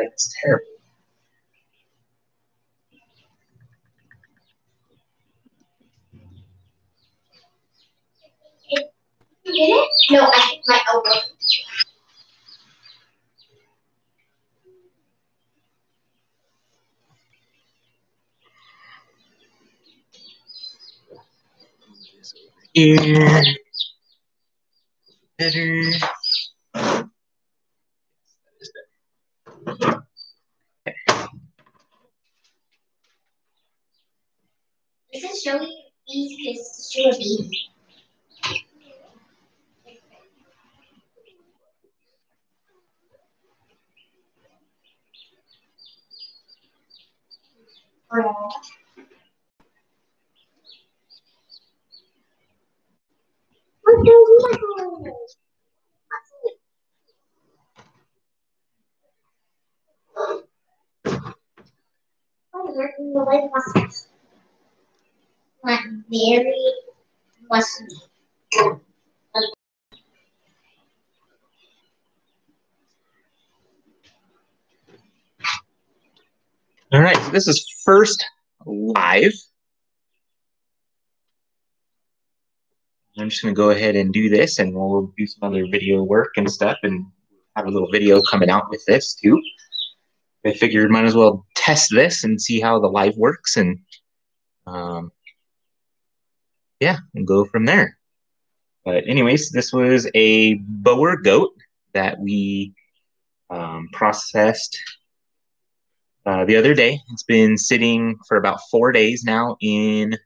That's terrible. You get it? No, I hit my elbow. Here. Better. This is showing these because show these. Not very muscly. All right, so this is first live. I'm just going to go ahead and do this, and we'll do some other video work and stuff, and have a little video coming out with this too. I figured might as well test this and see how the live works, and um, yeah, and go from there. But anyways, this was a Boer goat that we um, processed uh, the other day. It's been sitting for about four days now in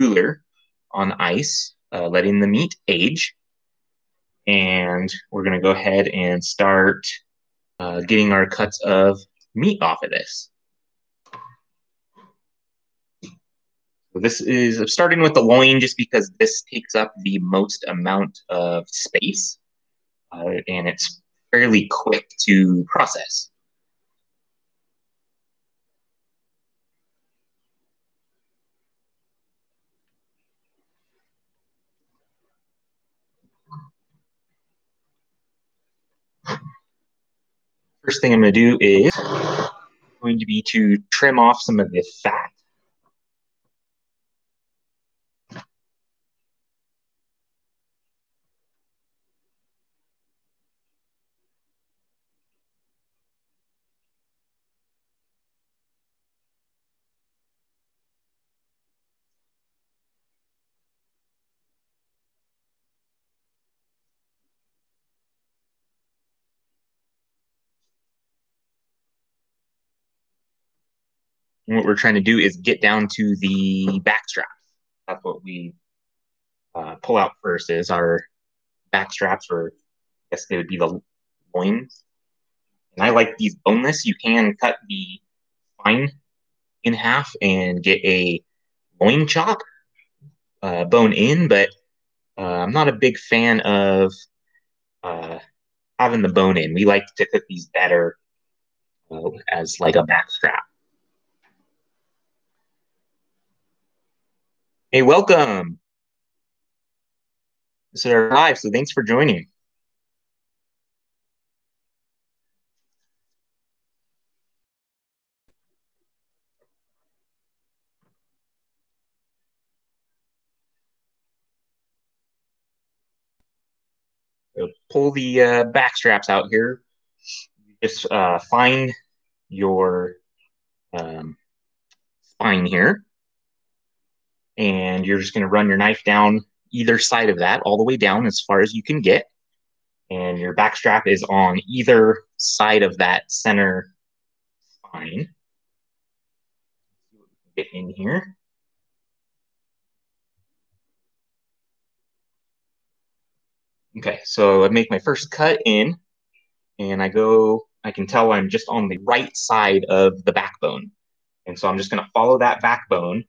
cooler on ice, uh, letting the meat age. And we're going to go ahead and start uh, getting our cuts of meat off of this. This is starting with the loin just because this takes up the most amount of space uh, and it's fairly quick to process. First thing I'm going to do is going to be to trim off some of the fat. And what we're trying to do is get down to the back straps. That's what we uh, pull out first is our back straps, or I guess they would be the loins. And I like these boneless. You can cut the spine in half and get a loin chop uh, bone in, but uh, I'm not a big fan of uh, having the bone in. We like to cook these better uh, as like a back Hey, welcome. This is our live, so thanks for joining. Pull the uh, back straps out here. Just uh, find your um, spine here and you're just going to run your knife down either side of that all the way down as far as you can get. And your back strap is on either side of that center. Spine get in here. Okay so i make my first cut in and i go i can tell i'm just on the right side of the backbone. And so i'm just going to follow that backbone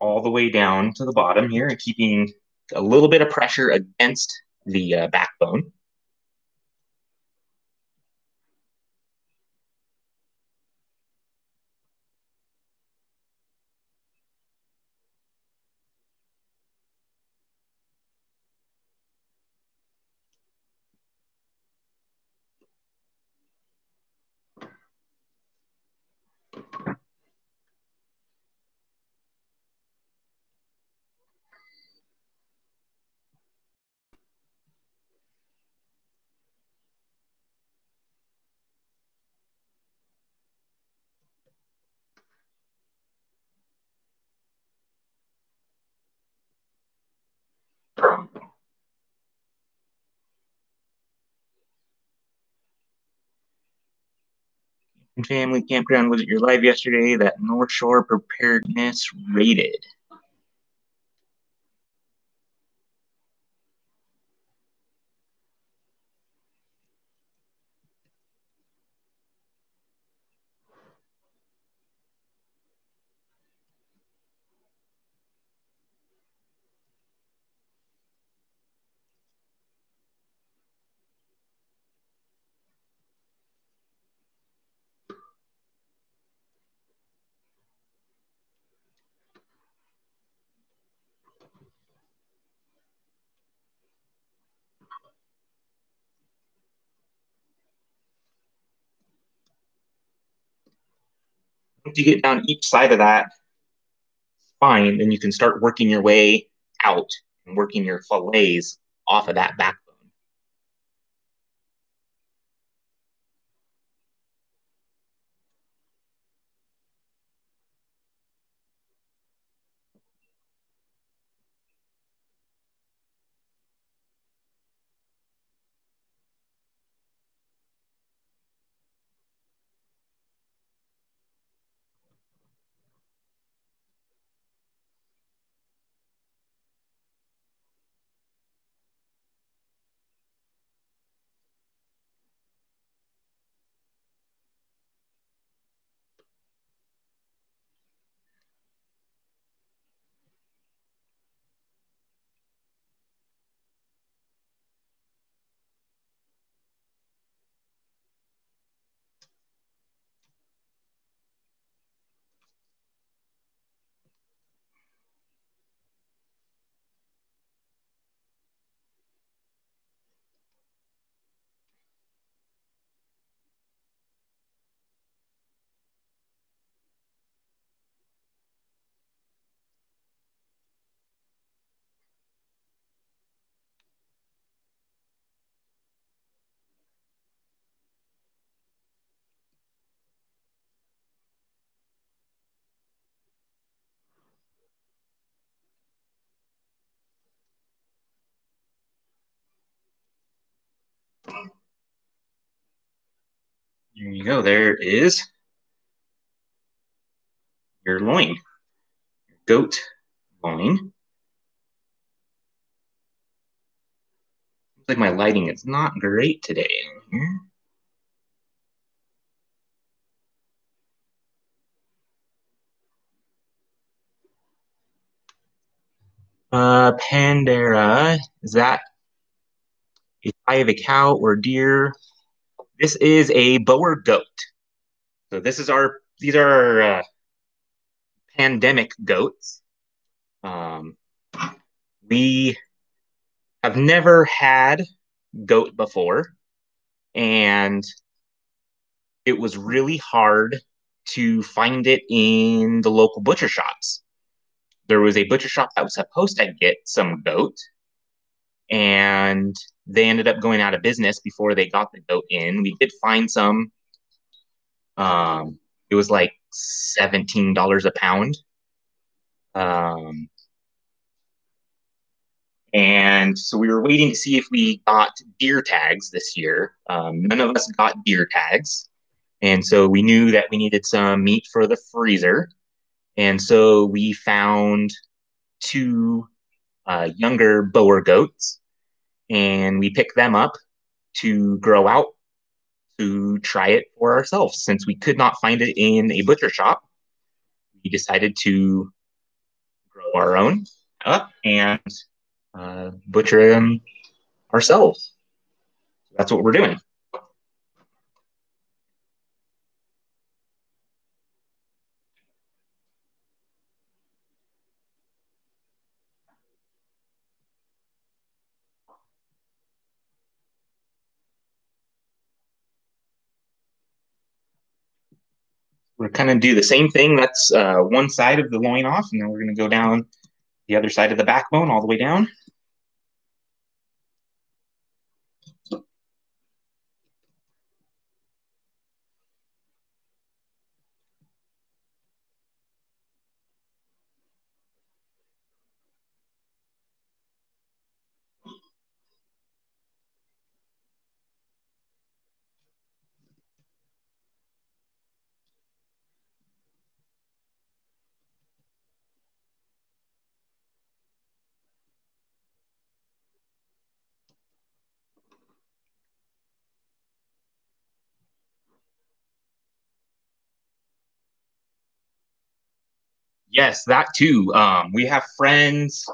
all the way down to the bottom here and keeping a little bit of pressure against the uh, backbone. Family campground was it your live yesterday that North Shore preparedness rated? Once you get down each side of that spine, then you can start working your way out and working your fillets off of that backbone. There you go. There is your loin, goat loin. Looks like my lighting is not great today here. Uh, Pandera, is that a thigh of a cow or deer? This is a Boer goat. So this is our these are our, uh, pandemic goats. Um, we have never had goat before, and it was really hard to find it in the local butcher shops. There was a butcher shop that was supposed to get some goat, and they ended up going out of business before they got the goat in. We did find some. Um, it was like seventeen dollars a pound. Um, and so we were waiting to see if we got deer tags this year. Um, none of us got deer tags, and so we knew that we needed some meat for the freezer. And so we found two uh, younger Boer goats and we pick them up to grow out to try it for ourselves. Since we could not find it in a butcher shop, we decided to grow our own up and uh, butcher them ourselves. That's what we're doing. Kind of do the same thing. That's uh, one side of the loin off, and then we're going to go down the other side of the backbone all the way down. Yes, that too. Um, we have friends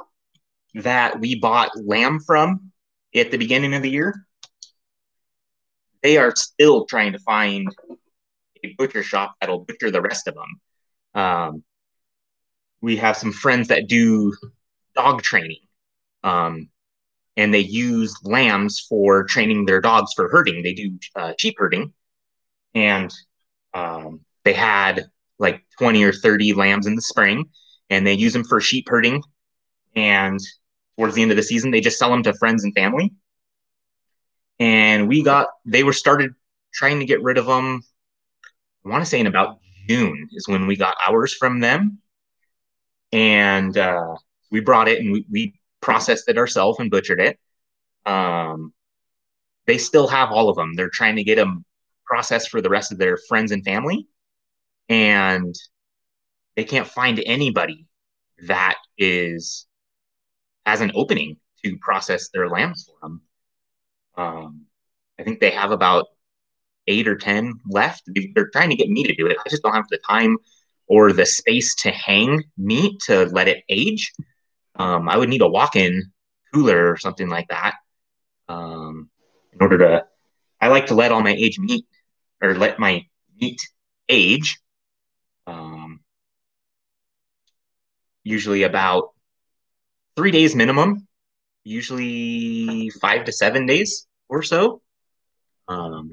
that we bought lamb from at the beginning of the year. They are still trying to find a butcher shop that'll butcher the rest of them. Um, we have some friends that do dog training, um, and they use lambs for training their dogs for herding. They do uh, sheep herding, and um, they had like 20 or 30 lambs in the spring and they use them for sheep herding. And towards the end of the season, they just sell them to friends and family. And we got, they were started trying to get rid of them. I want to say in about June is when we got ours from them. And uh, we brought it and we, we processed it ourselves and butchered it. Um, they still have all of them. They're trying to get them processed for the rest of their friends and family and they can't find anybody that is has an opening to process their lambs for them. Um, I think they have about eight or ten left. They're trying to get me to do it. I just don't have the time or the space to hang meat to let it age. Um, I would need a walk-in cooler or something like that um, in order to. I like to let all my aged meat or let my meat age um, usually about three days minimum, usually five to seven days or so. Um,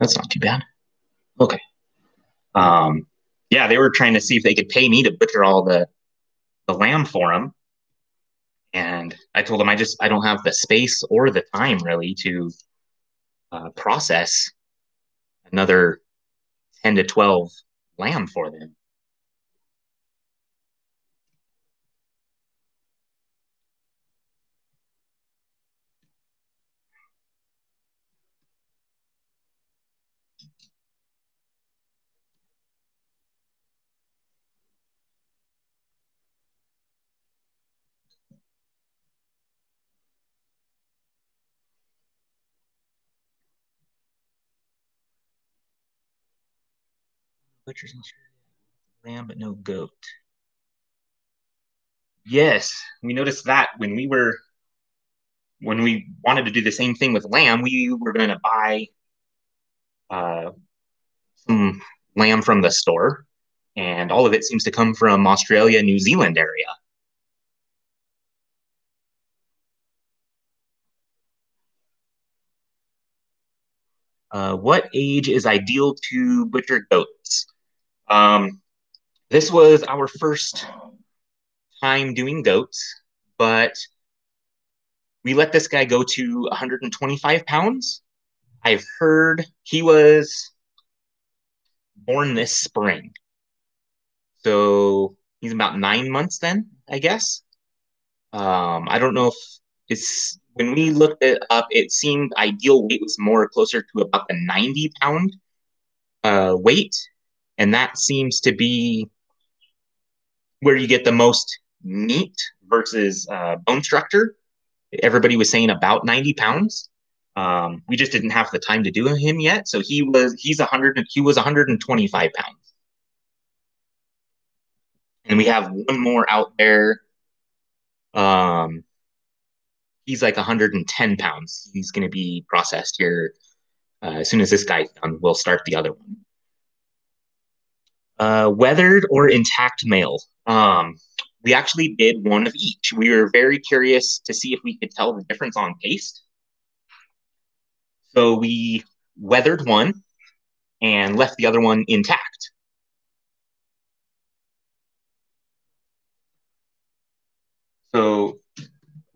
that's not too bad. Okay. Um, yeah, they were trying to see if they could pay me to butcher all the the lamb for them. And I told them I just I don't have the space or the time really to uh, process another ten to twelve lamb for them. Butchers and lamb, but no goat. Yes, we noticed that when we were when we wanted to do the same thing with lamb, we were going to buy uh, some lamb from the store, and all of it seems to come from Australia, New Zealand area. Uh, what age is ideal to butcher goats? Um, this was our first time doing goats, but we let this guy go to 125 pounds. I've heard he was born this spring. So he's about nine months then, I guess. Um, I don't know if it's when we looked it up, it seemed ideal weight was more closer to about the 90 pound uh, weight and that seems to be where you get the most meat versus uh, bone structure. Everybody was saying about 90 pounds. Um, we just didn't have the time to do him yet, so he was he's 100 he was 125 pounds. And we have one more out there. Um, he's like 110 pounds. He's going to be processed here uh, as soon as this guy's done. We'll start the other one. Uh, wethered or intact male. Um, we actually did one of each. We were very curious to see if we could tell the difference on taste. So we wethered one and left the other one intact. So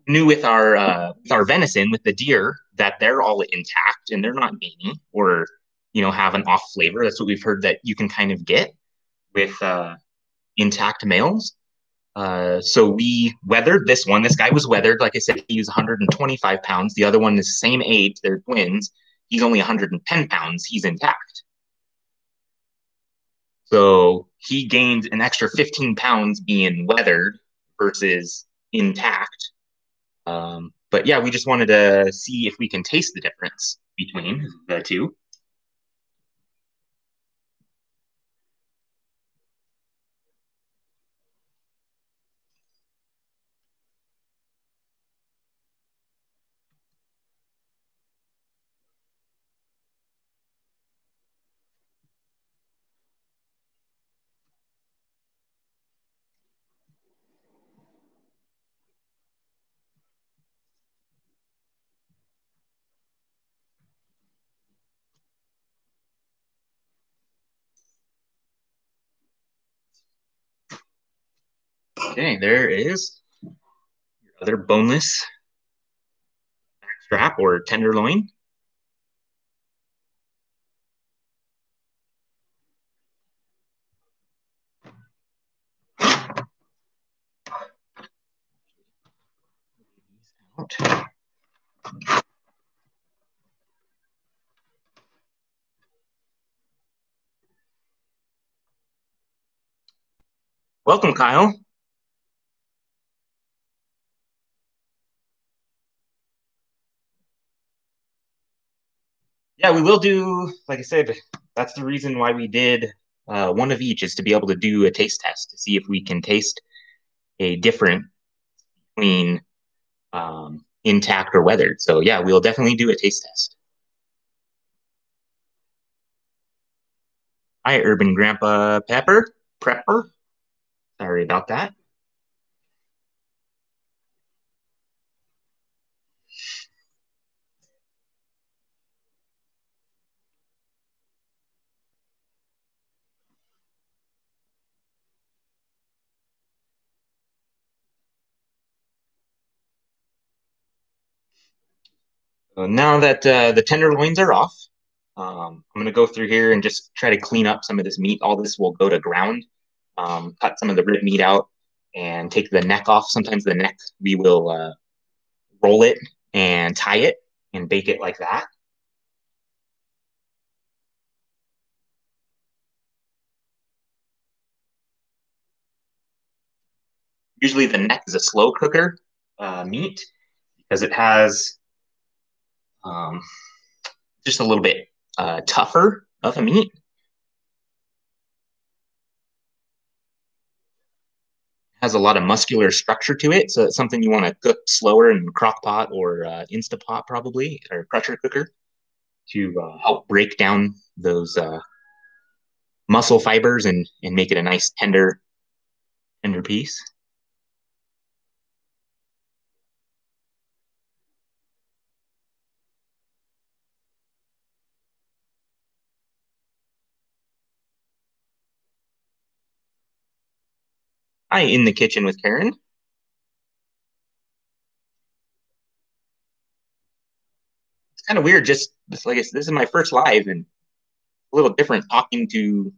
knew with our uh, with our venison with the deer that they're all intact and they're not gamey or you know have an off flavor. That's what we've heard that you can kind of get with uh, intact males. Uh, so we wethered this one. This guy was wethered. Like I said, he's 125 pounds. The other one is the same age. They're twins. He's only 110 pounds. He's intact. So he gained an extra 15 pounds being wethered versus intact. Um, but yeah, we just wanted to see if we can taste the difference between the two. Okay, there is your other boneless strap or tenderloin. Welcome, Kyle. Yeah, we will do, like I said, that's the reason why we did uh, one of each is to be able to do a taste test to see if we can taste a different between um, intact or wethered. So yeah, we'll definitely do a taste test. Hi, Urban Grandpa Pepper, Prepper. Sorry about that. So now that uh, the tenderloins are off, um, I'm going to go through here and just try to clean up some of this meat. All this will go to ground. Um, cut some of the rib meat out and take the neck off. Sometimes the neck, we will uh, roll it and tie it and bake it like that. Usually the neck is a slow cooker uh, meat because it has um, just a little bit uh, tougher of a meat. Has a lot of muscular structure to it, so it's something you want to cook slower in crock pot or uh, Instapot probably, or pressure cooker to uh, help break down those uh, muscle fibers and, and make it a nice tender, tender piece. Hi, in the kitchen with Karen. It's kind of weird. Just like this is my first live and a little different talking to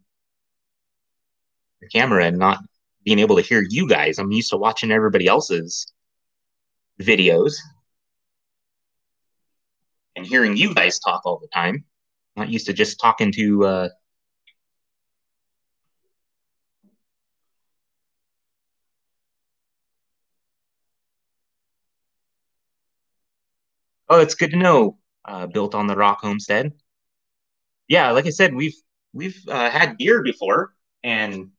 the camera and not being able to hear you guys. I'm used to watching everybody else's videos and hearing you guys talk all the time. I'm not used to just talking to uh, Oh, it's good to know. Uh, built on the Rock Homestead. Yeah, like I said, we've we've uh, had deer before, and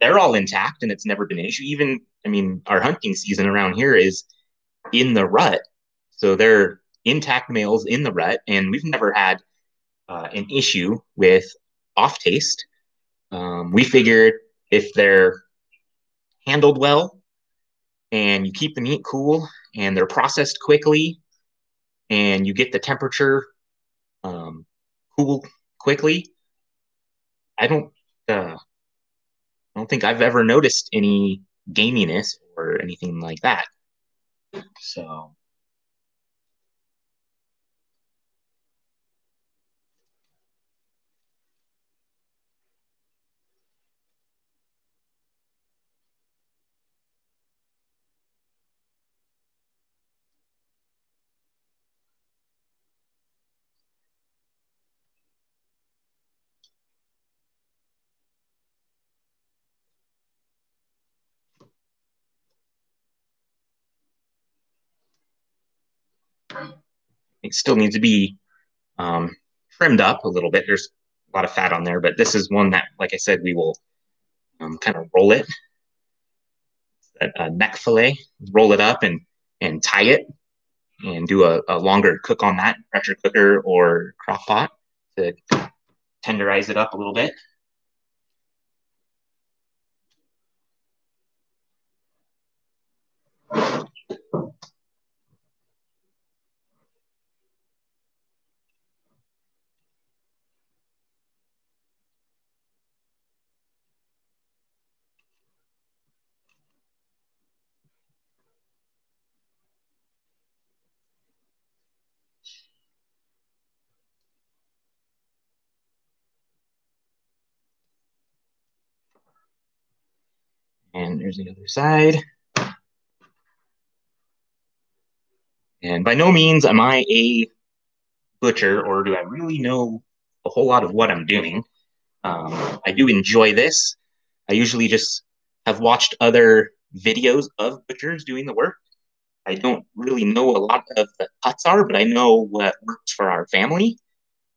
they're all intact, and it's never been an issue. Even, I mean, our hunting season around here is in the rut, so they're intact males in the rut, and we've never had uh, an issue with off taste. Um, we figured if they're handled well, and you keep the meat cool, and they're processed quickly, and you get the temperature um, cool quickly, I don't uh, I don't think I've ever noticed any gaminess or anything like that. So still needs to be um, trimmed up a little bit. There's a lot of fat on there, but this is one that, like I said, we will um, kind of roll it, a, a, neck fillet, roll it up and and tie it, and do a, a longer cook on that pressure cooker or crock pot to tenderize it up a little bit. And there's the other side. And by no means am I a butcher or do I really know a whole lot of what I'm doing. Um, I do enjoy this. I usually just have watched other videos of butchers doing the work. I don't really know a lot of the cuts are, but I know what works for our family.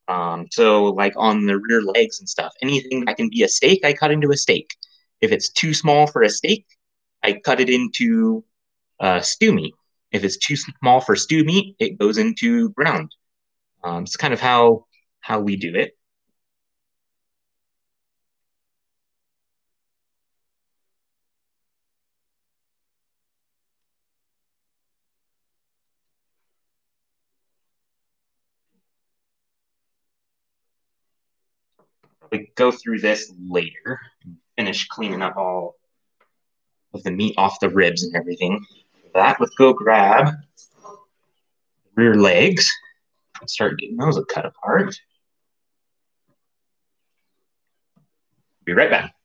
Um, so, like on the rear legs and stuff, anything that can be a steak, I cut into a steak. If it's too small for a steak, I cut it into uh, stew meat. If it's too small for stew meat, it goes into ground. Um, it's kind of how how we do it. We go through this later finish cleaning up all of the meat off the ribs and everything. That, let's go grab rear legs and start getting those cut apart. Be right back.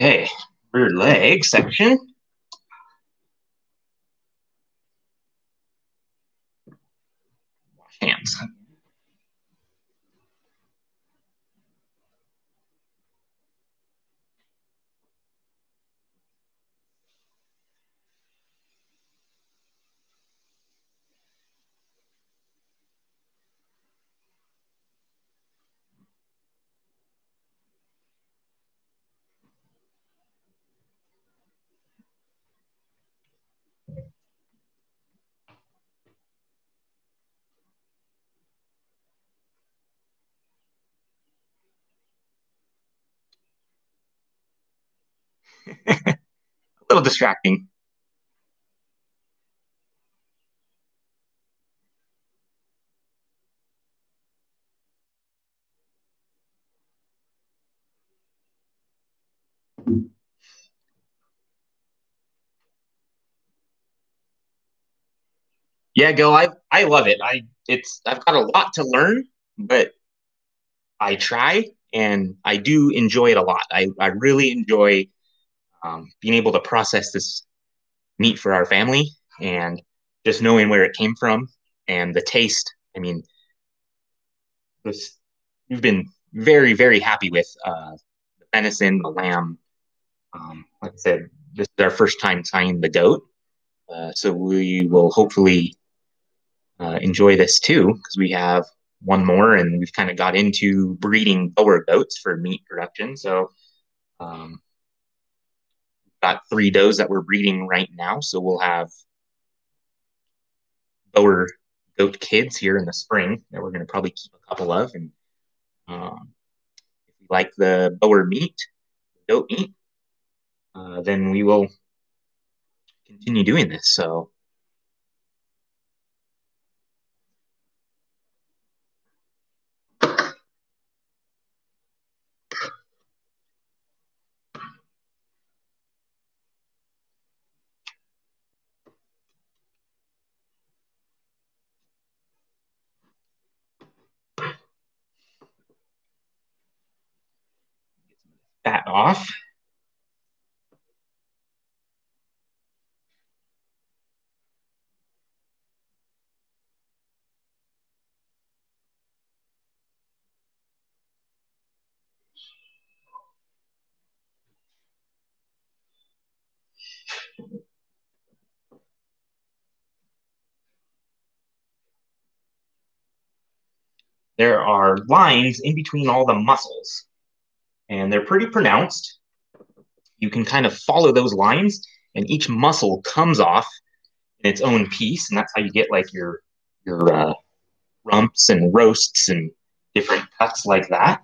Okay, rear leg section. Hands. a little distracting. Yeah, Gil, I I love it. I it's I've got a lot to learn, but I try and I do enjoy it a lot. I, I really enjoy um, being able to process this meat for our family and just knowing where it came from and the taste. I mean, this we've been very very happy with uh, the venison, the lamb. Um, like I said, this is our first time tying the goat, uh, so we will hopefully uh, enjoy this too because we have one more and we've kind of got into breeding Boer goats for meat production. So um, got three does that we're breeding right now. So we'll have Boer goat kids here in the spring that we're going to probably keep a couple of. And um, if you like the Boer meat, goat meat, uh, then we will continue doing this. So off. There are lines in between all the muscles and they're pretty pronounced. You can kind of follow those lines, and each muscle comes off in its own piece, and that's how you get like your your uh, rumps and roasts and different cuts like that.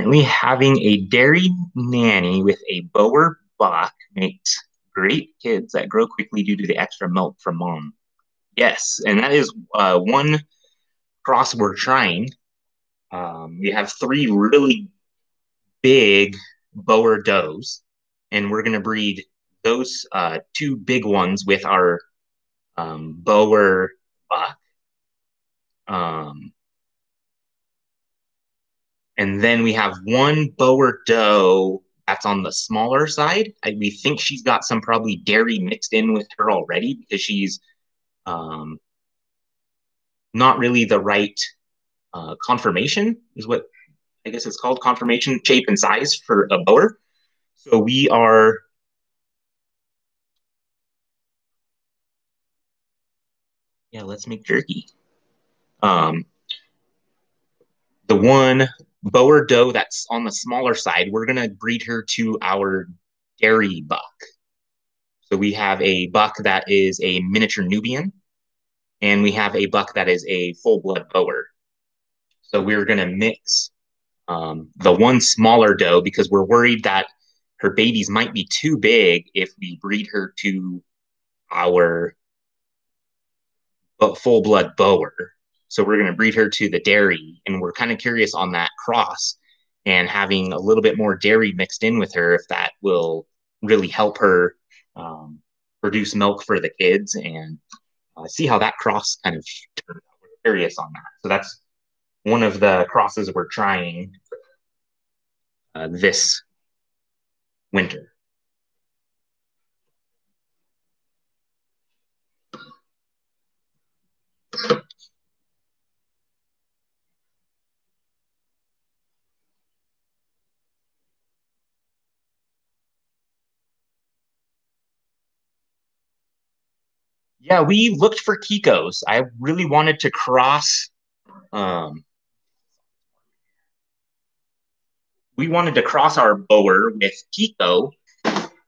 Apparently, having a dairy nanny with a Boer buck makes great kids that grow quickly due to the extra milk from mom. Yes, and that is uh, one cross we're trying. Um, we have three really big Boer does, and we're going to breed those uh, two big ones with our um, Boer buck. Um, and then we have one Boer doe that's on the smaller side. I, we think she's got some probably dairy mixed in with her already because she's um, not really the right uh, conformation, is what I guess it's called conformation shape and size for a Boer. So we are yeah, let's make jerky. Um, the one Boer doe that's on the smaller side, we're going to breed her to our dairy buck. So we have a buck that is a miniature Nubian, and we have a buck that is a full blood Boer. So we're going to mix um, the one smaller doe because we're worried that her babies might be too big if we breed her to our full blood Boer. So we're going to breed her to the dairy, and we're kind of curious on that cross and having a little bit more dairy mixed in with her if that will really help her um, produce milk for the kids and uh, see how that cross kind of turns out. We're curious on that. So that's one of the crosses we're trying uh, this winter. Yeah, we looked for Kikos. I really wanted to cross. Um, we wanted to cross our Boer with Kiko,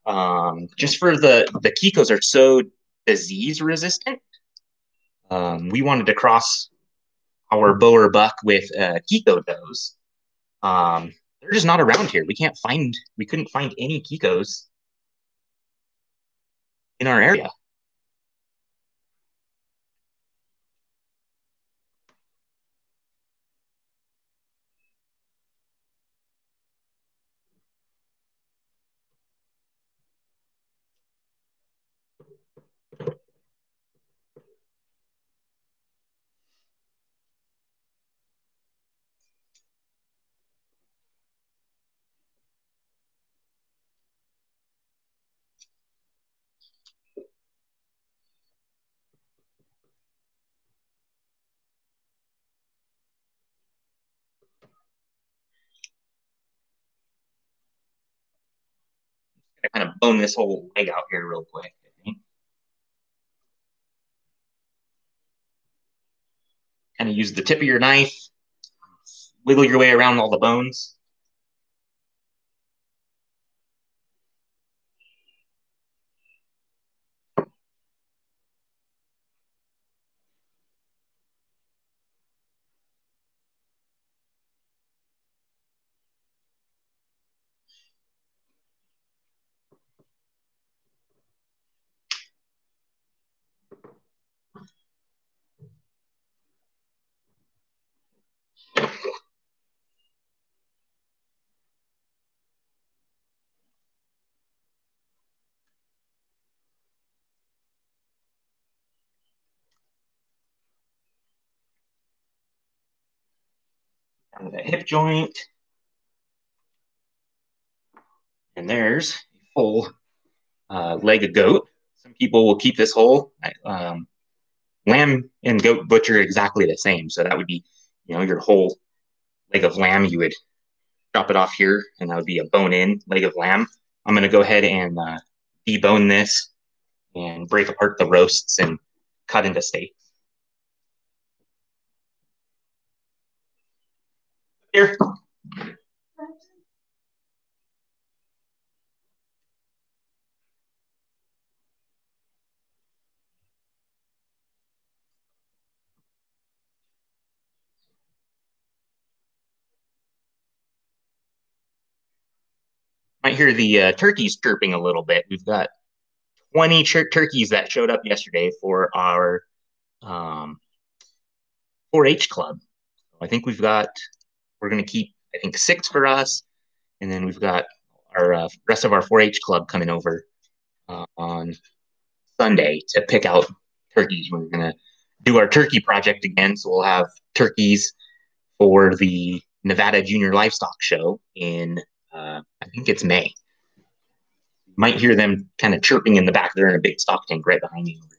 um, just for the the Kikos are so disease resistant. Um, we wanted to cross our Boer buck with uh, Kiko does. Um, they're just not around here. We can't find. We couldn't find any Kikos in our area. Kind of bone this whole leg out here real quick. Kind of use the tip of your knife, wiggle your way around all the bones. the hip joint. And there's a full uh, leg of goat. Some people will keep this whole. Um, lamb and goat butcher exactly the same. So that would be, you know, your whole leg of lamb. You would chop it off here, and that would be a bone-in leg of lamb. I'm going to go ahead and uh, debone this and break apart the roasts and cut into steaks. Here. Might hear the uh, turkeys chirping a little bit. We've got 20 turkeys that showed up yesterday for our um, 4-H club. I think we've got, we're going to keep, I think, six for us. And then we've got our uh, rest of our 4-H club coming over uh, on Sunday to pick out turkeys. We're going to do our turkey project again. So we'll have turkeys for the Nevada Junior Livestock Show in, uh, I think it's May might hear them kind of chirping in the back. They're in a big stock tank right behind me. And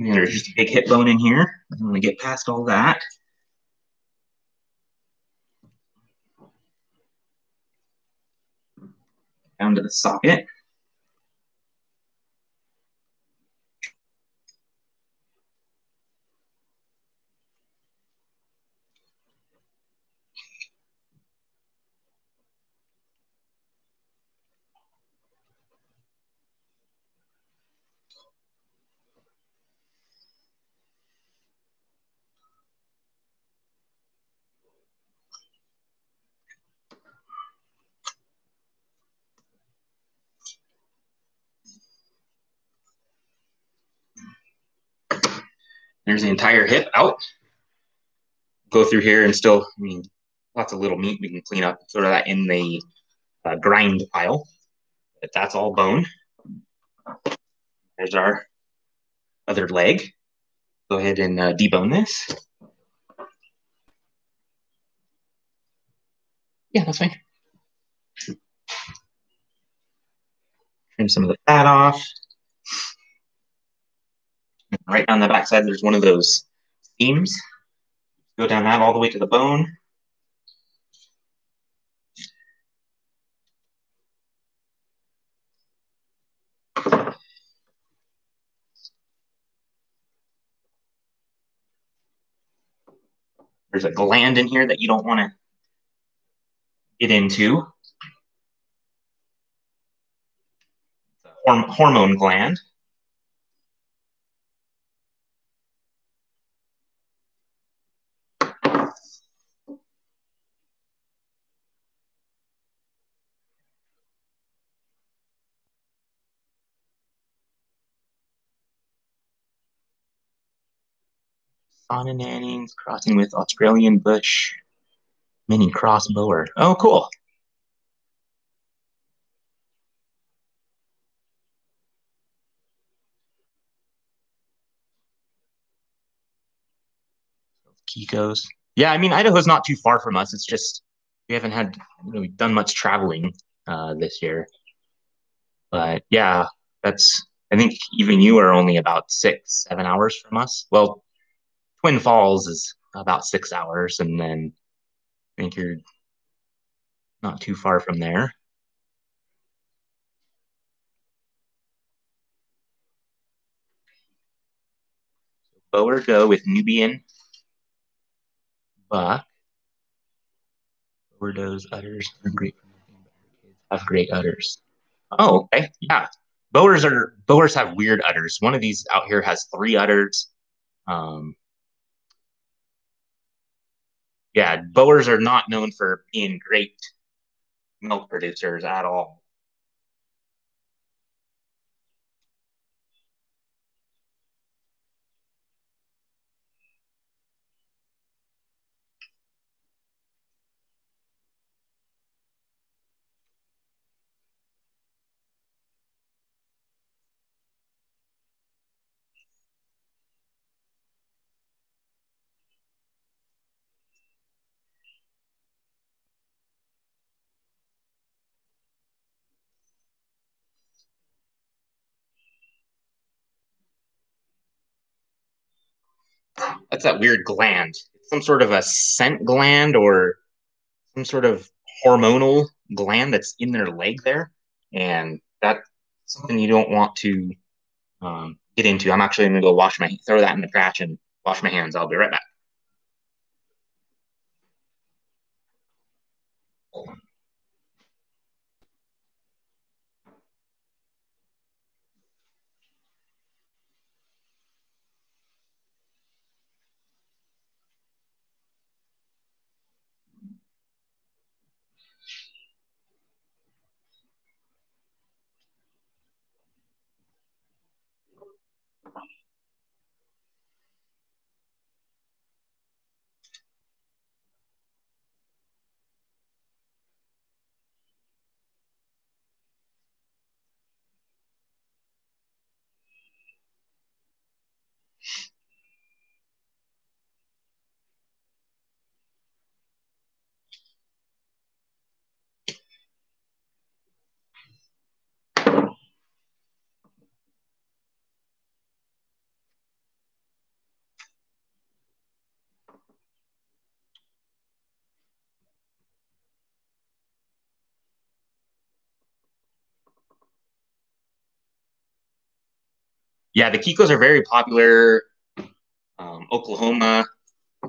There's just a big hip bone in here. I'm going to get past all that. Down to the socket. There's the entire hip out. Go through here and still, I mean, lots of little meat we can clean up, throw that in the uh, grind pile. But that's all bone. There's our other leg. Go ahead and uh, debone this. Yeah, that's fine. Trim some of the fat off. Right down the backside, there's one of those seams. Go down that all the way to the bone. There's a gland in here that you don't want to get into. Hormone gland. Fauna crossing with Australian bush mini crossbower. Oh, cool. Kikos. Yeah, I mean Idaho's not too far from us. It's just we haven't had really done much traveling uh, this year. But yeah, that's I think even you are only about six, seven hours from us. Well, Twin Falls is about six hours, and then I think you're not too far from there. Bow or go with Nubian buck. Boer does udders are great for nothing, but kids have great udders. Oh, okay. Yeah. Boers are boers have weird udders. One of these out here has three udders. Um, yeah, boers are not known for being great milk producers at all. That's that weird gland. some sort of a scent gland or some sort of hormonal gland that's in their leg there. And that's something you don't want to um, get into. I'm actually going to go wash my, throw that in the trash and wash my hands. I'll be right back. Yeah, the Kikos are very popular. Um, Oklahoma,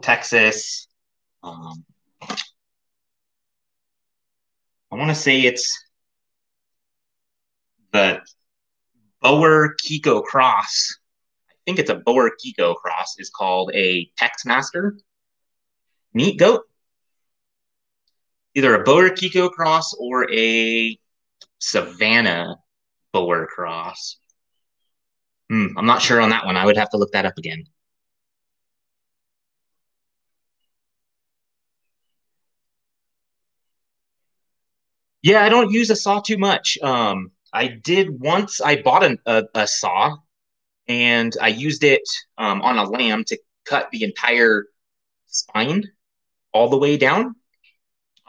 Texas. Um, I want to say it's the Boer Kiko cross. I think it's a Boer Kiko cross. is called a TexMaster meat goat. Either a Boer Kiko cross or a Savannah Boer cross. Hmm, I'm not sure on that one. I would have to look that up again. Yeah, I don't use a saw too much. Um, I did once. I bought an, a, a saw, and I used it um, on a lamb to cut the entire spine all the way down.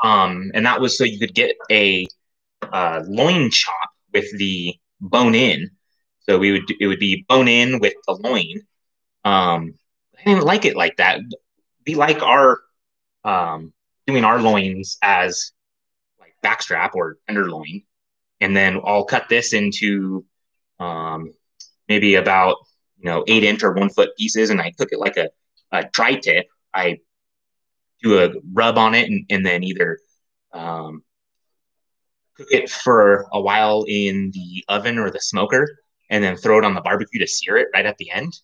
Um, and that was so you could get a uh, loin chop with the bone in. So we would it would be bone in with the loin. Um, I didn't like it like that. We like our um, doing our loins as like backstrap or tenderloin, and then I'll cut this into um, maybe about you know eight inch or one foot pieces, and I cook it like a, a tri tip. I do a rub on it, and, and then either um, cook it for a while in the oven or the smoker, and then throw it on the barbecue to sear it right at the end.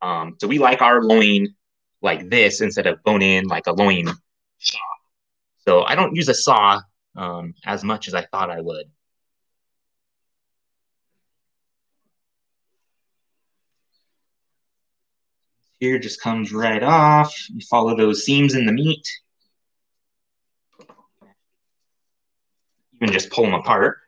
Um, so we like our loin like this instead of bone in like a loin chop. So I don't use a saw um, as much as I thought I would. Here just comes right off. You follow those seams in the meat. Can just pull them apart.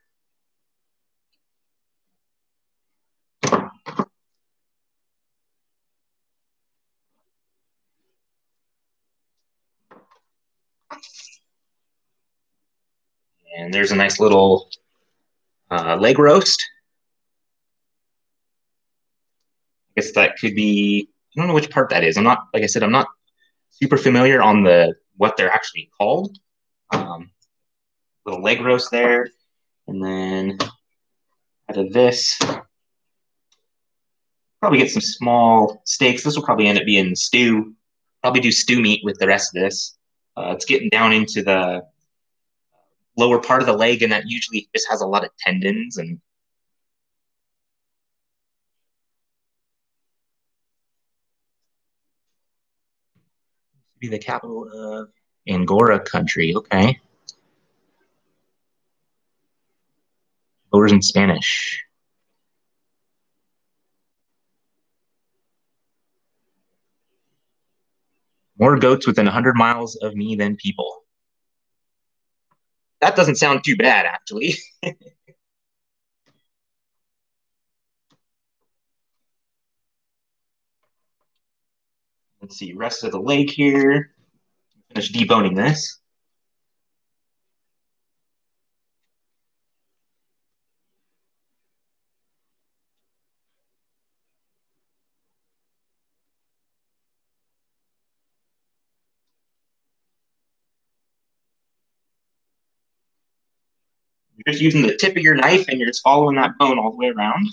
And there's a nice little uh, leg roast. I guess that could be, I don't know which part that is. I'm not, like I said, I'm not super familiar on the what they're actually called. Um, little leg roast there. And then out of this, probably get some small steaks. This will probably end up being stew. Probably do stew meat with the rest of this. Uh, it's getting down into the lower part of the leg, and that usually just has a lot of tendons and be the capital of Angora country. Okay. Words in Spanish. More goats within 100 miles of me than people. That doesn't sound too bad, actually. Let's see, rest of the leg here. Finish deboning this. Just using the tip of your knife and you're just following that bone all the way around.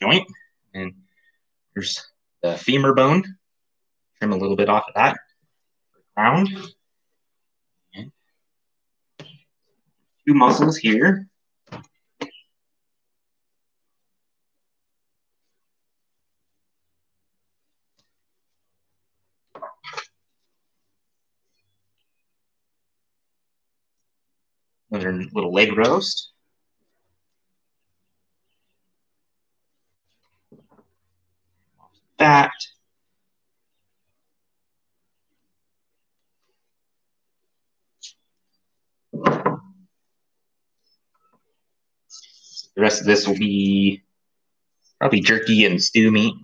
Joint. And there's the femur bone. Trim a little bit off of that. Ground. And two muscles here. Another little leg roast. That. The rest of this will be probably jerky and stew meat.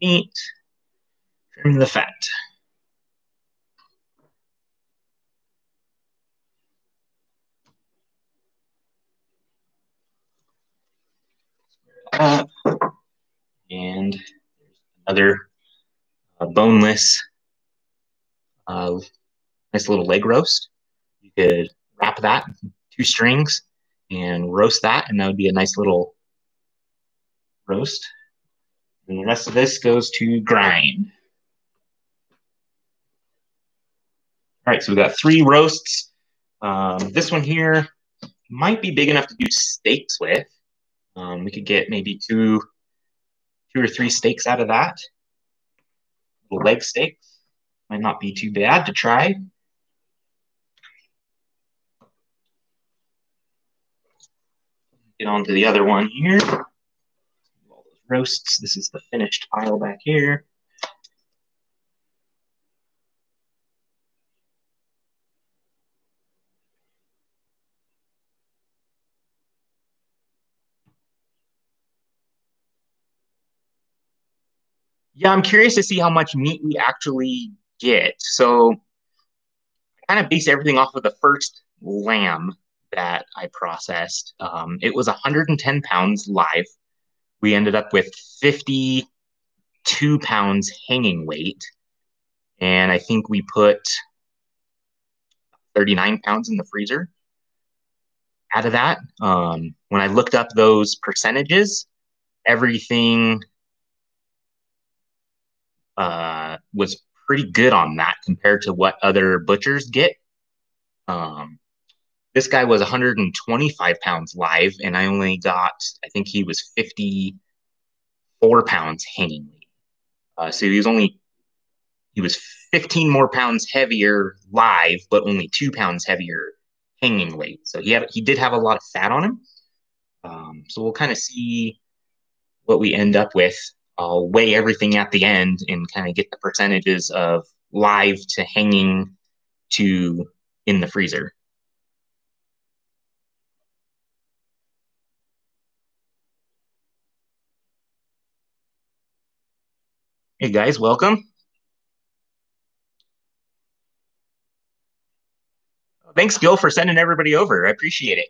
Meat, trim the fat. Up. And there's another uh, boneless, uh, nice little leg roast. You could wrap that two strings and roast that, and that would be a nice little roast. And the rest of this goes to grind. All right, so we've got three roasts. Um, this one here might be big enough to do steaks with. Um, we could get maybe two, two or three steaks out of that. Little leg steaks might not be too bad to try. Get on to the other one here roasts. This is the finished pile back here. Yeah, I'm curious to see how much meat we actually get. So I kind of base everything off of the first lamb that I processed. Um, it was 110 pounds live we ended up with 52 pounds hanging weight. And I think we put 39 pounds in the freezer out of that. Um, when I looked up those percentages, everything uh, was pretty good on that compared to what other butchers get. Um, this guy was 125 pounds live, and I only got, I think he was 54 pounds hanging weight. Uh, so he was only, he was 15 more pounds heavier live, but only two pounds heavier hanging weight. So he had, he did have a lot of fat on him. Um, so we'll kind of see what we end up with. I'll weigh everything at the end and kind of get the percentages of live to hanging to in the freezer. Hey guys, welcome. Thanks, Gil, for sending everybody over. I appreciate it.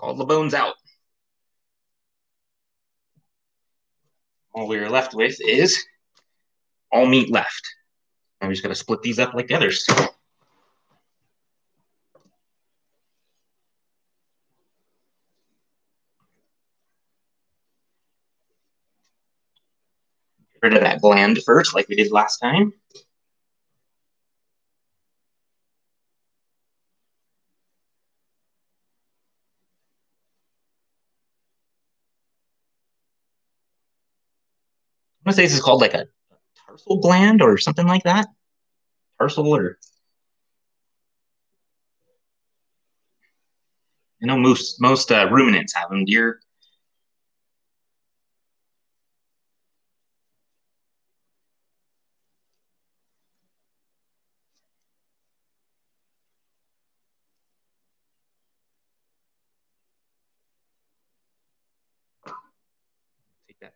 All the bones out. All we are left with is all meat left. I'm just going to split these up like the others. Get rid of that gland first, like we did last time. Gonna say this is called like a, a tarsal gland or something like that. Tarsal or I know most most uh, ruminants have them. Deer.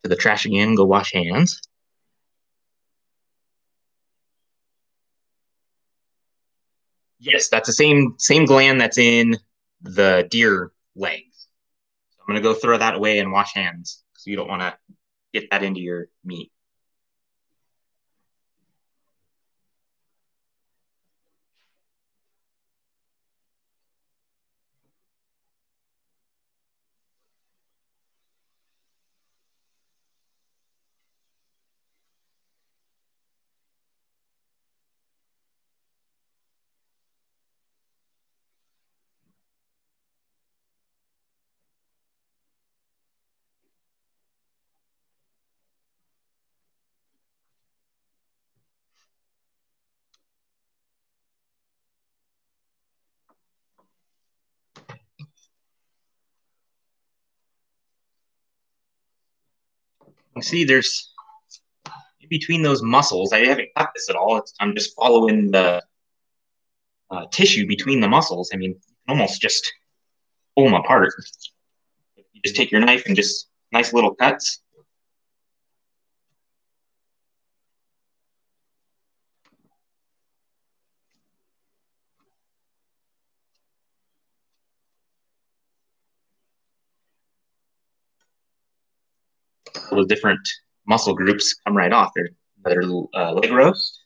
To the trash again. Go wash hands. Yes, that's the same same gland that's in the deer legs. So I'm gonna go throw that away and wash hands because you don't want to get that into your meat. See, there's in between those muscles. I haven't cut this at all. It's, I'm just following the uh, tissue between the muscles. I mean, almost just pull them apart. You just take your knife and just nice little cuts. The different muscle groups come right off. There's another uh, leg roast.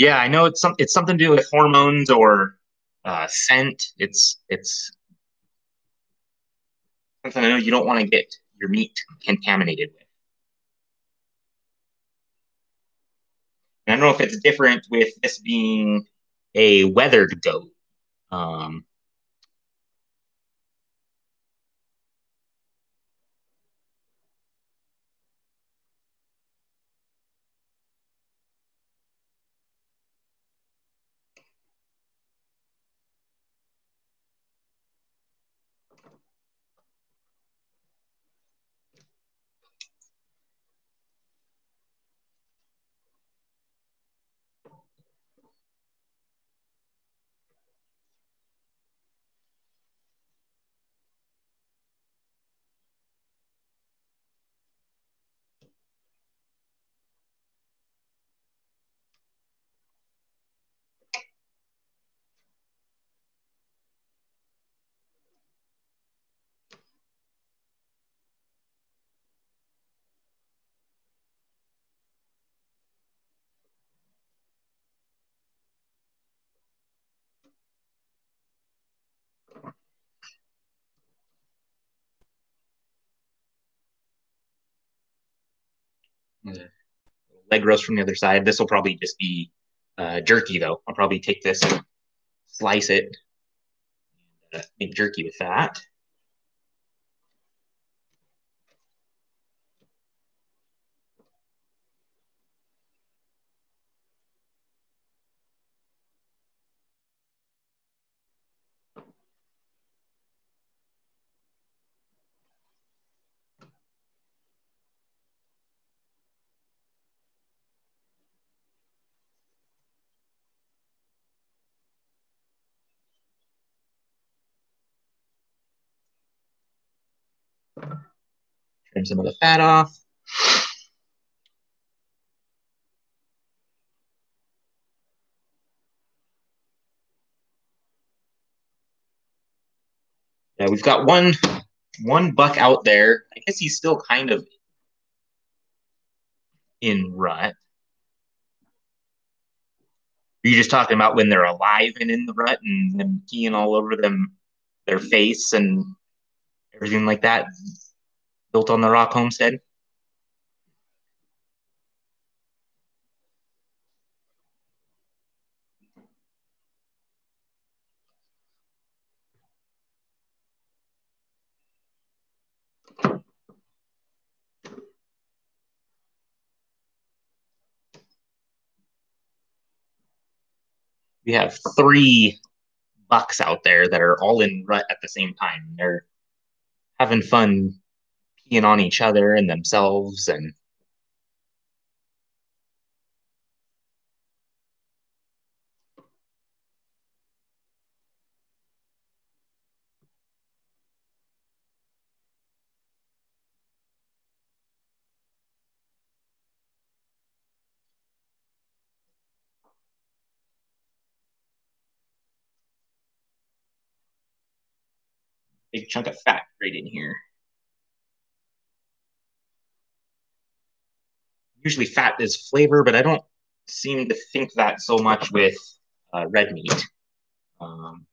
Yeah, I know it's some it's something to do with hormones or uh, scent. It's it's something I know you don't want to get your meat contaminated with. And I don't know if it's different with this being a wethered goat. Um, leg roast from the other side. This will probably just be uh, jerky, though. I'll probably take this slice it, uh, make jerky with that. Some of the fat off. Yeah, we've got one one buck out there. I guess he's still kind of in rut. Are you just talking about when they're alive and in the rut and them peeing all over them, their face and everything like that? Built on the rock homestead. We have three bucks out there that are all in rut at the same time. They're having fun peeing on each other and themselves and big chunk of fat right in here. Usually fat is flavor, but I don't seem to think that so much with uh, red meat. Um,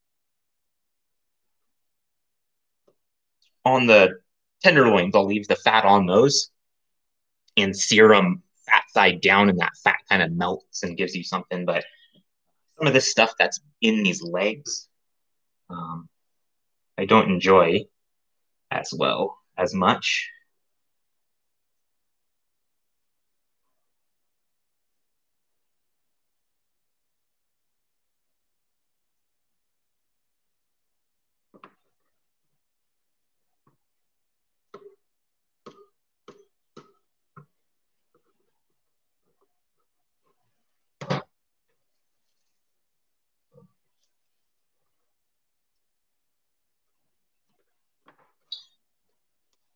on the tenderloins, I'll leave the fat on those and sear them fat side down, and that fat kind of melts and gives you something. But some of this stuff that's in these legs, um, I don't enjoy as well as much.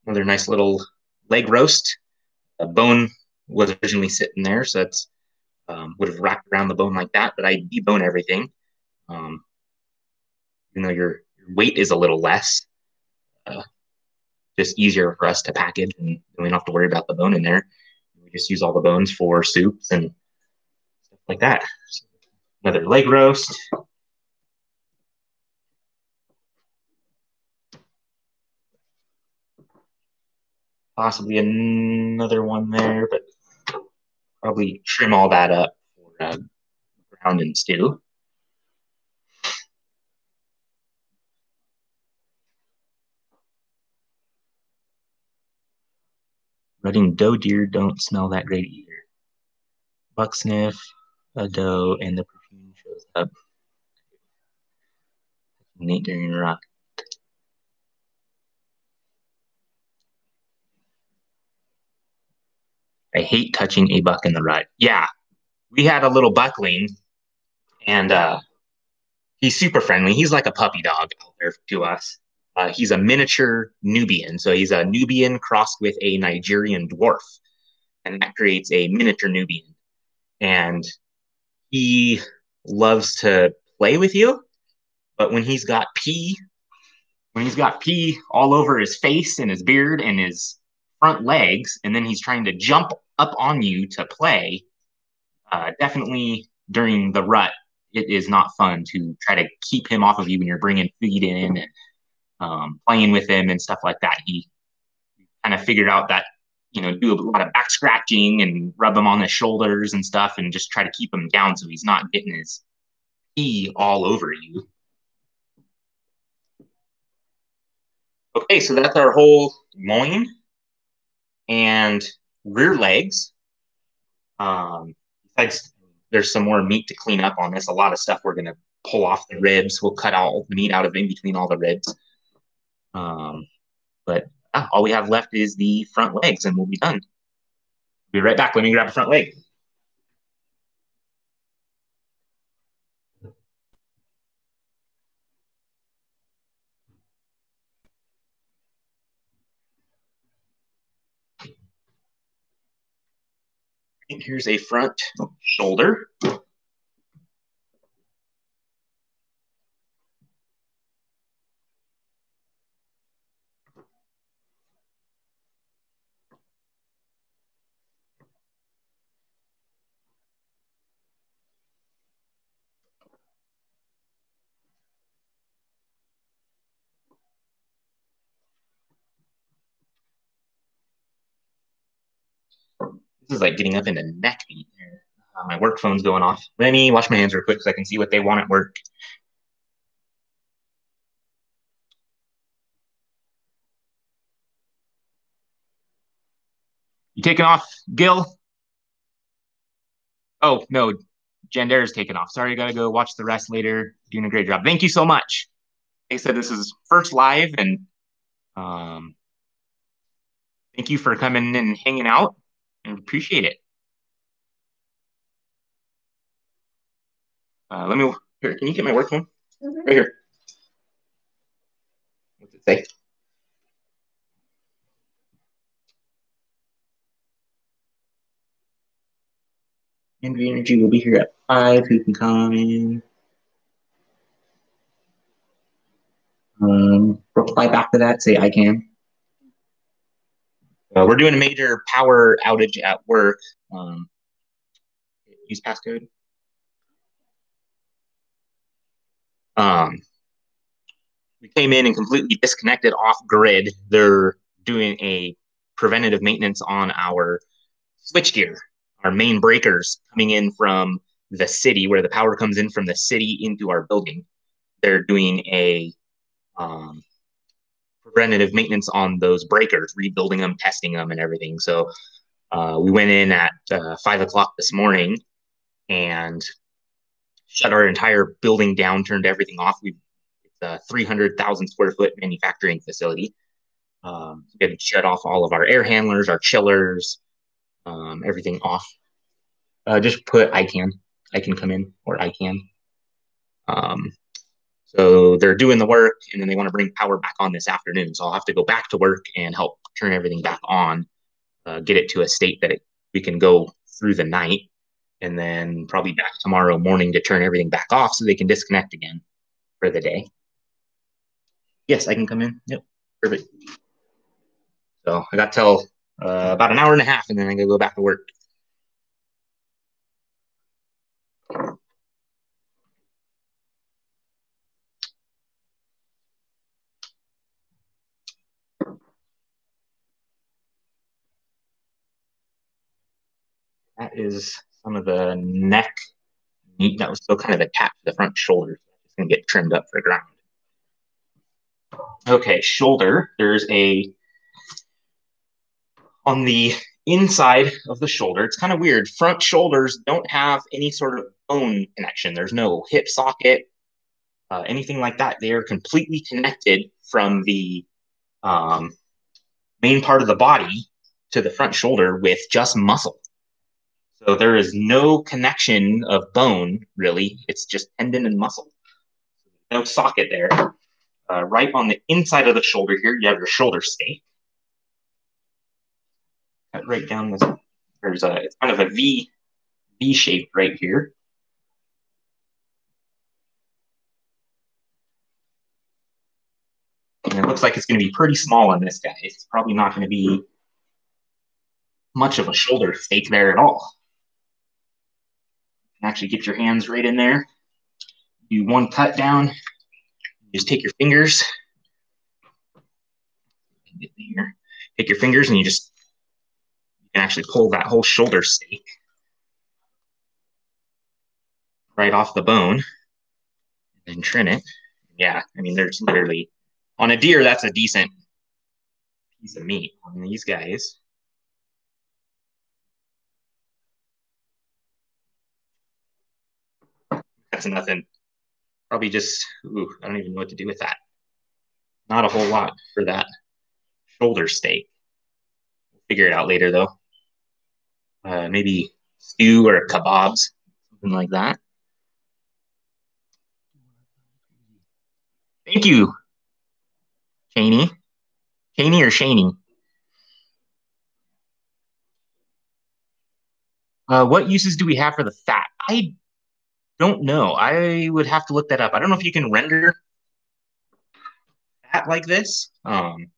Another nice little leg roast. A bone was originally sitting there, so that's um, would have wrapped around the bone like that. But I debone everything, um, even though your, your weight is a little less. Uh, just easier for us to package, and we don't have to worry about the bone in there. We just use all the bones for soups and stuff like that. So another leg roast. Possibly another one there, but probably trim all that up for uh, ground and stew. Rutting doe deer don't smell that great either. Buck sniff, a doe, and the perfume shows up. Nate during rock. I hate touching a buck in the rut. Yeah, we had a little buckling, and uh, he's super friendly. He's like a puppy dog out there to us. Uh, he's a miniature Nubian, so he's a Nubian crossed with a Nigerian dwarf, and that creates a miniature Nubian. And he loves to play with you, but when he's got pee, when he's got pee all over his face and his beard and his front legs and then he's trying to jump up on you to play, uh, definitely during the rut, it is not fun to try to keep him off of you when you're bringing feed in and um, playing with him and stuff like that. He kind of figured out that, you know, do a lot of back scratching and rub him on his shoulders and stuff and just try to keep him down so he's not getting his pee all over you. Okay, so that's our whole loin and rear legs. Um, besides, there's some more meat to clean up on this. A lot of stuff we're going to pull off the ribs. We'll cut all the meat out of in between all the ribs. Um, but ah, all we have left is the front legs, and we'll be done. Be right back. Let me grab a front leg. And here's a front shoulder. This is like getting up into neck beat. Uh, my work phone's going off. Let me wash my hands real quick so I can see what they want at work. You taking off, Gil? Oh, no. Jander's taking off. Sorry, I got to go watch the rest later. Doing a great job. Thank you so much. They said this is first live, and um, thank you for coming and hanging out and appreciate it. Uh, let me, here, can you get my work phone? Mm -hmm. Right here. What's it say? Andrew Energy will be here at 5. Who can come in? Um, reply back to that. Say I can. Uh, we're doing a major power outage at work. Um, use passcode. Um, we came in and completely disconnected off grid. They're doing a preventative maintenance on our switchgear, our main breakers coming in from the city, where the power comes in from the city into our building. They're doing a um, preventative maintenance on those breakers, rebuilding them, testing them, and everything. So uh, we went in at uh, five o'clock this morning and shut our entire building down, turned everything off. We it's a 300,000 square foot manufacturing facility. Um, we had to shut off all of our air handlers, our chillers, um, everything off. Uh, just put I can, I can come in, or I can. Um, so they're doing the work, and then they want to bring power back on this afternoon. So I'll have to go back to work and help turn everything back on, uh, get it to a state that it, we can go through the night, and then probably back tomorrow morning to turn everything back off so they can disconnect again for the day. Yes, I can come in. Yep, perfect. So I got till uh, about an hour and a half, and then I go back to work. That is some of the neck meat that was still kind of attached to the front shoulder. It's gonna get trimmed up for ground. Okay, shoulder. There's a on the inside of the shoulder. It's kind of weird. Front shoulders don't have any sort of bone connection. There's no hip socket, uh, anything like that. They are completely connected from the um, main part of the body to the front shoulder with just muscle. So there is no connection of bone, really. It's just tendon and muscle. No socket there. Uh, right on the inside of the shoulder here, you have your shoulder steak cut right down this. There's a it's kind of a V V shape right here. And it looks like it's going to be pretty small on this guy. It's probably not going to be much of a shoulder steak there at all. Actually, get your hands right in there. Do one cut down. Just take your fingers. Take your fingers and you just can actually pull that whole shoulder steak right off the bone and trim it. Yeah, I mean, there's literally on a deer, that's a decent piece of meat. On these guys, that's nothing. Probably just, ooh, I don't even know what to do with that. Not a whole lot for that shoulder steak. Figure it out later, though uh, maybe stew or kebabs, something like that. Thank you, Shaney. Shaney or Shaney? Uh, what uses do we have for the fat? I don't know. I would have to look that up. I don't know if you can render that like this. Um,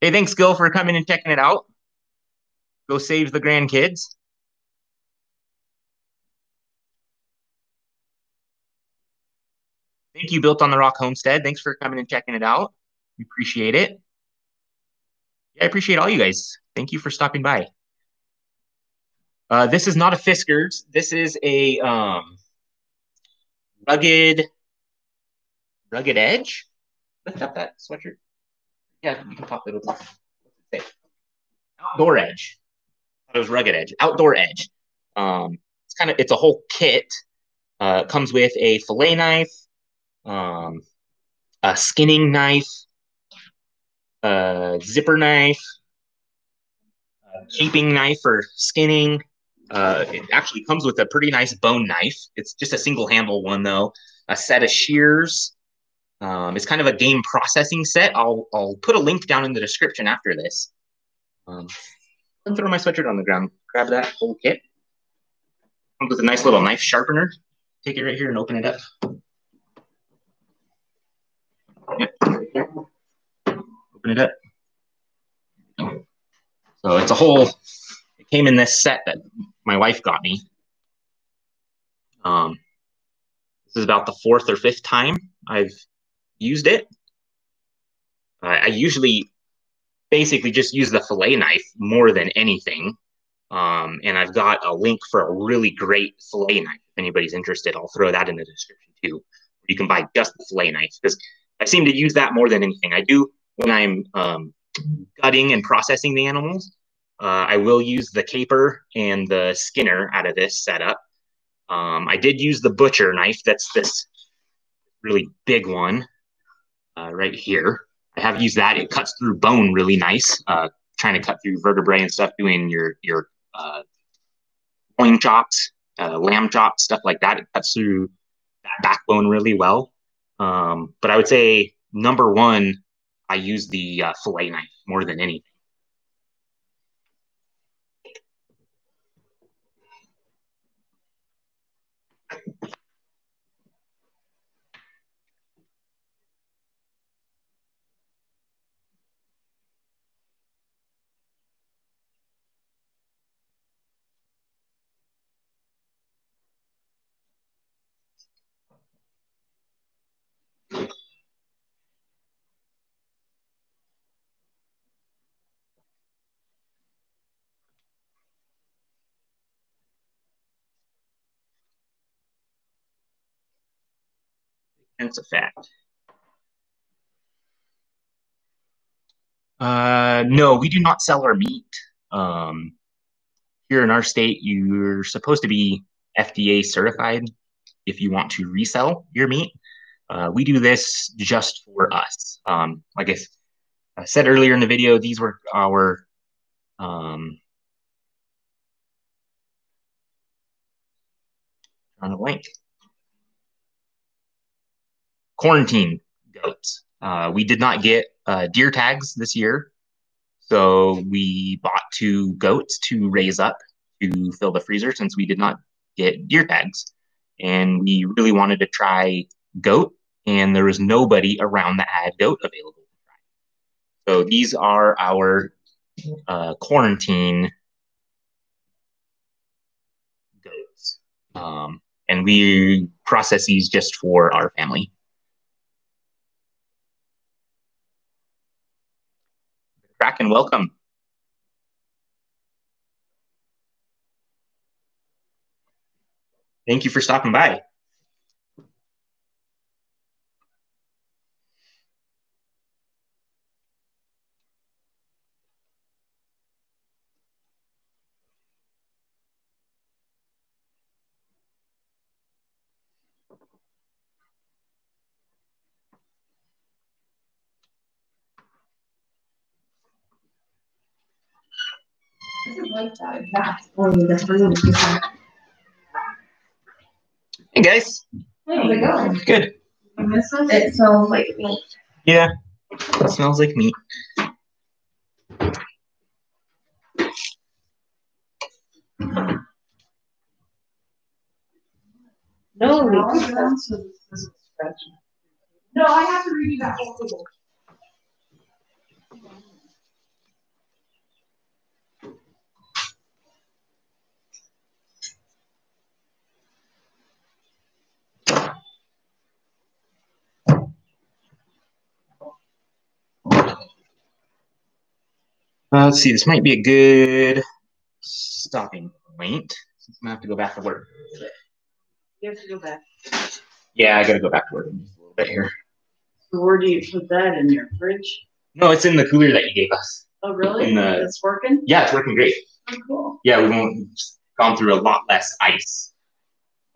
Hey, thanks, Gil, for coming and checking it out. Go save the grandkids. Thank you, Built on the Rock Homestead. Thanks for coming and checking it out. We appreciate it. Yeah, I appreciate all you guys. Thank you for stopping by. Uh, this is not a Fiskars. This is a um, rugged, rugged edge. Lift up that sweatshirt. Yeah, you can pop it. Say? Outdoor Edge. It was Rugged Edge. Outdoor Edge. Um, it's kind of it's a whole kit. Uh, comes with a fillet knife, um, a skinning knife, a zipper knife, a caping knife for skinning. Uh, it actually comes with a pretty nice bone knife. It's just a single handle one though. A set of shears, um, it's kind of a game processing set. I'll I'll put a link down in the description after this. Um, throw my sweatshirt on the ground. Grab that whole kit. Comes with a nice little knife sharpener. Take it right here and open it up. Open it up. So it's a whole, it came in this set that my wife got me. Um, this is about the fourth or fifth time I've used it. I usually basically just use the fillet knife more than anything. Um, and I've got a link for a really great fillet knife. If anybody's interested, I'll throw that in the description too. You can buy just the fillet knife because I seem to use that more than anything. I do when I'm um, gutting and processing the animals. Uh, I will use the caper and the skinner out of this setup. Um, I did use the butcher knife. That's this really big one uh, right here. I have used that. It cuts through bone really nice. Uh, trying to cut through vertebrae and stuff, doing your your uh, loin chops, uh, lamb chops, stuff like that. It cuts through that backbone really well. Um, but I would say number one, I use the uh, fillet knife more than anything. A fact. Uh, no, we do not sell our meat. Um, here in our state, you're supposed to be FDA certified if you want to resell your meat. Uh, we do this just for us. Um, like I, I, said earlier in the video, these were our um, on a blank quarantine goats. Uh, we did not get uh, deer tags this year, so we bought two goats to raise up to fill the freezer since we did not get deer tags. And we really wanted to try goat, and there was nobody around that had goat available. So these are our uh, quarantine goats. Um, and we process these just for our family. Crack and welcome. Thank you for stopping by. Hey guys. Hey, How's it going? Good. It smells like meat. Yeah. It smells like meat. No, No, I have to redo that whole thing. Uh, let's see. This might be a good stopping point. I'm gonna have to go back to work. you have to go back. Yeah, I gotta go back to work in just a little bit here. So where do you put that in your fridge? No, it's in the cooler that you gave us. Oh, really? In the- It's working? Yeah, it's working great. Oh, cool. Yeah, we won't gone through a lot less ice.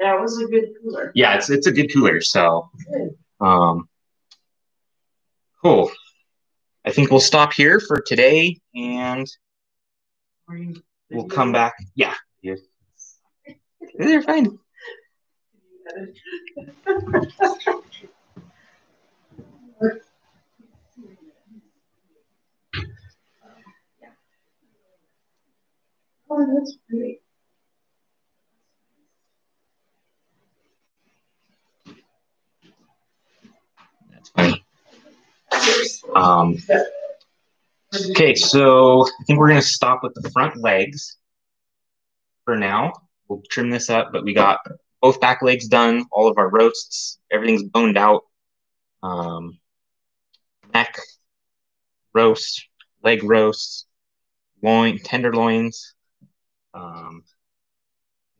That was a good cooler. Yeah, it's it's a good cooler. So, Good. um, cool. I think we'll stop here for today, and we'll come back. Yeah, yeah. they're fine. Oh, that's great. Um, okay, so I think we're gonna stop with the front legs for now. We'll trim this up, but we got both back legs done, all of our roasts, everything's boned out. Um, neck roast, leg roast, loin, tenderloins. Um,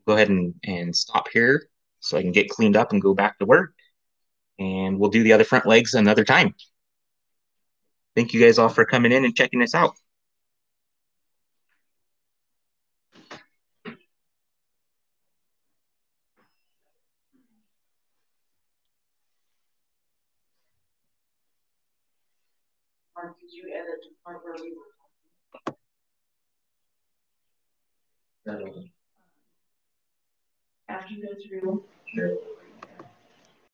go ahead and, and stop here so I can get cleaned up and go back to work. And we'll do the other front legs another time. Thank you guys all for coming in and checking us out. Mark, did you edit the part where we were? After you go through